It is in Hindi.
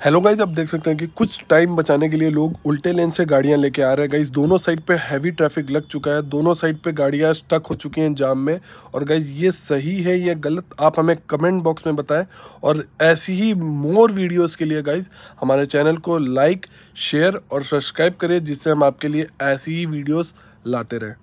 हेलो गाइज़ आप देख सकते हैं कि कुछ टाइम बचाने के लिए लोग उल्टे लेन से गाड़ियाँ लेके आ रहे हैं। गाइज़ दोनों साइड पे हैवी ट्रैफ़िक लग चुका है। दोनों साइड पे गाड़ियाँ स्टक हो चुकी हैं जाम में। और गाइज़ ये सही है, या गलत, आप हमें कमेंट बॉक्स में बताएँ। और ऐसी ही मोर वीडियोस के लिए गाइज़ हमारे चैनल को लाइक शेयर और सब्सक्राइब करें, जिससे हम आपके लिए ऐसी ही वीडियोज़ लाते रहें।